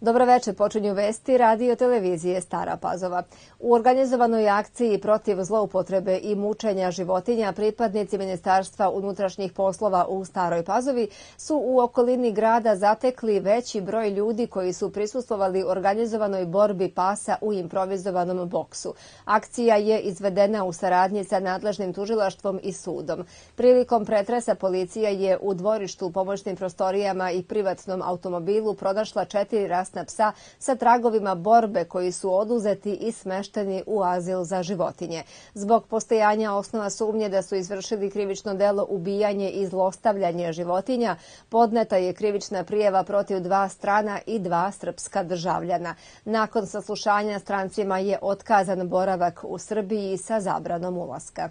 Dobro večer, počinju vesti radio televizije Stara Pazova. U organizovanoj akciji protiv zloupotrebe i mučenja životinja pripadnici Ministarstva unutrašnjih poslova u Staroj Pazovi su u okolini grada zatekli veći broj ljudi koji su prisustovali organizovanoj borbi pasa u improvizovanom boksu. Akcija je izvedena u saradnji sa nadležnim tužilaštvom i sudom. Prilikom pretresa policija je u dvorištu, pomoćnim prostorijama i privatnom automobilu pronašla četiri rasne bolesna psa sa tragovima borbe koji su oduzeti i smešteni u azil za životinje. Zbog postojanja osnova sumnje da su izvršili krivično delo ubijanje i zlostavljanje životinja, podneta je krivična prijeva protiv dva strana i dva srpska državljana. Nakon saslušanja strancima je otkazan boravak u Srbiji sa zabranom ulaska.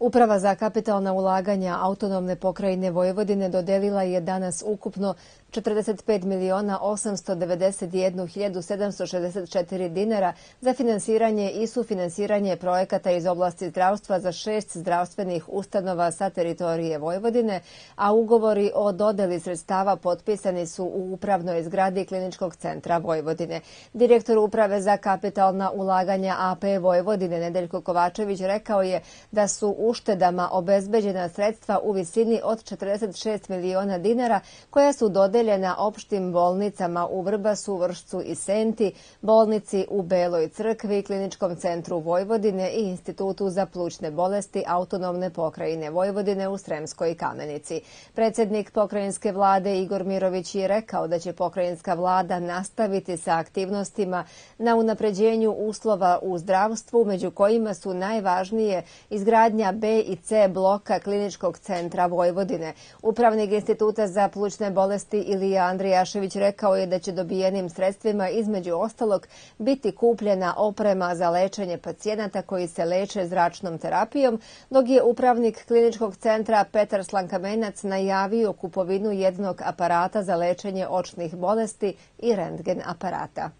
Uprava za kapitalna ulaganja autonomne pokrajine Vojvodine dodelila je danas ukupno 45 miliona 891.764 dinara za finansiranje i sufinansiranje projekata iz oblasti zdravstva za šest zdravstvenih ustanova sa teritorije Vojvodine, a ugovori o dodeli sredstava potpisani su u upravnoj zgradi Kliničkog centra Vojvodine. Direktor Uprave za kapitalna ulaganja AP Vojvodine Nedeljko Kovačević rekao je da su uštedama obezbeđena sredstva u visini od 46 miliona dinara koja su dodeljena opštim bolnicama u Vrbasu, Vršcu i Senti, bolnici u Beloj crkvi, Kliničkom centru Vojvodine i Institutu za plućne bolesti autonomne pokrajine Vojvodine u Sremskoj kamenici. Predsjednik pokrajinske vlade Igor Mirović je rekao da će pokrajinska vlada nastaviti sa aktivnostima na unapređenju uslova u zdravstvu, među kojima su najvažnije izgradnja B i C bloka Kliničkog centra Vojvodine. Upravnik Instituta za plućne bolesti Ilija Andrijašević rekao je da će dobijenim sredstvima između ostalog biti kupljena oprema za lečenje pacijenata koji se leče zračnom terapijom, dok je upravnik kliničkog centra Petar Slankamenac najavio kupovinu jednog aparata za lečenje očnih bolesti i rentgen aparata.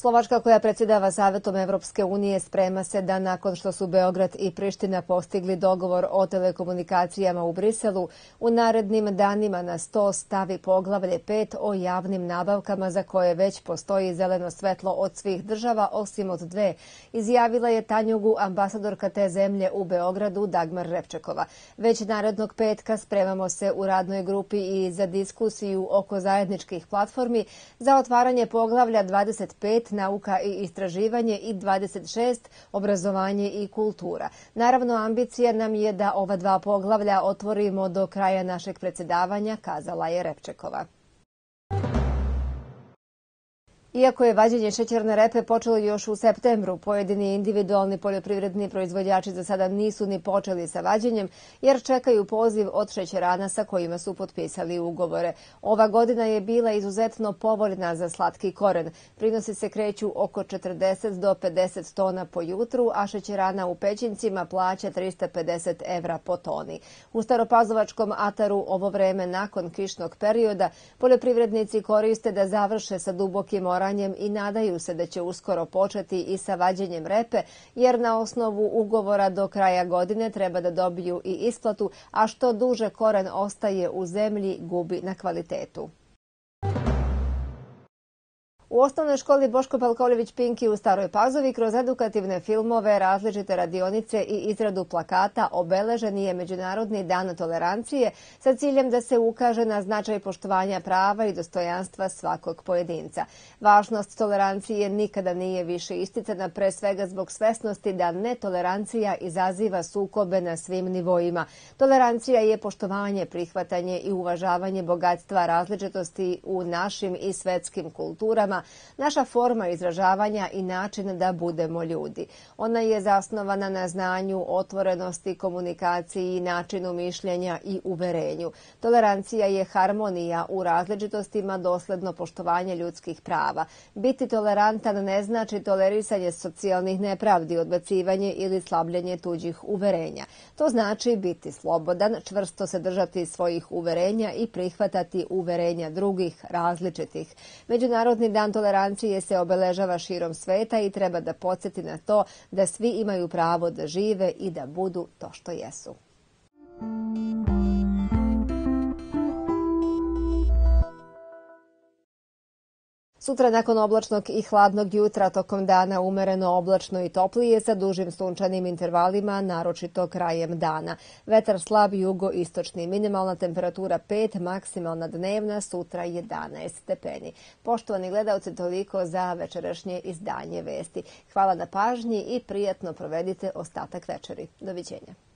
Slovačka koja predsjedava Savetom Evropske unije sprema se da nakon što su Beograd i Priština postigli dogovor o telekomunikacijama u Briselu, u narednim danima na sto stavi poglavlje 5 o javnim nabavkama za koje već postoji zeleno svetlo od svih država osim od dve, izjavila je Tanjugu ambasadorka te zemlje u Beogradu Dagmar Repčekova. Već narednog petka spremamo se u radnoj grupi i za diskusiju oko zajedničkih platformi za otvaranje poglavlja 25 nauka i istraživanje i 26 obrazovanje i kultura. Naravno, ambicija nam je da ova dva poglavlja otvorimo do kraja našeg predsjedavanja, kazala je Repčekova. Iako je vađenje šećerne repe počelo još u septembru, pojedini individualni poljoprivredni proizvođači za sada nisu ni počeli sa vađenjem, jer čekaju poziv od šećerana sa kojima su potpisali ugovore. Ova godina je bila izuzetno povoljna za slatki koren. Prinosi se kreću oko 40 do 50 tona po jutru, a šećerana u pećincima plaća 350 evra po toni. U Staropazovačkom ataru ovo vreme nakon kišnog perioda poljoprivrednici koriste da završe sa dubokim oranjem i nadaju se da će uskoro početi i sa vađenjem repe, jer na osnovu ugovora do kraja godine treba da dobiju i isplatu, a što duže koren ostaje u zemlji gubi na kvalitetu. U osnovnoj školi Boško Palkoljević Pinki u Staroj Pazovi kroz edukativne filmove, različite radionice i izradu plakata obeležen je Međunarodni dan tolerancije sa ciljem da se ukaže na značaj poštovanja prava i dostojanstva svakog pojedinca. Važnost tolerancije nikada nije više isticana pre svega zbog svesnosti da netolerancija izaziva sukobe na svim nivoima. Tolerancija je poštovanje, prihvatanje i uvažavanje bogatstva različitosti u našim i svetskim kulturama, naša forma izražavanja i način da budemo ljudi. Ona je zasnovana na znanju, otvorenosti, komunikaciji, načinu mišljenja i uverenju. Tolerancija je harmonija u različitostima dosledno poštovanje ljudskih prava. Biti tolerantan ne znači tolerisanje socijalnih nepravdi, odbacivanje ili slabljenje tuđih uverenja. To znači biti slobodan, čvrsto se držati svojih uverenja i prihvatati uverenja drugih različitih. Međunarodni dan Dan tolerancije se obeležava širom sveta i treba da podsjeti na to da svi imaju pravo da žive i da budu to što jesu. Sutra nakon oblačnog i hladnog jutra tokom dana umereno oblačno i toplije sa dužim sunčanim intervalima, naročito krajem dana. Vetar slab jugo-istočni, minimalna temperatura 5, maksimalna dnevna, sutra 11 stepeni. Poštovani gledalci, toliko za večerašnje izdanje vesti. Hvala na pažnji i prijatno provedite ostatak večeri. Doviđenja.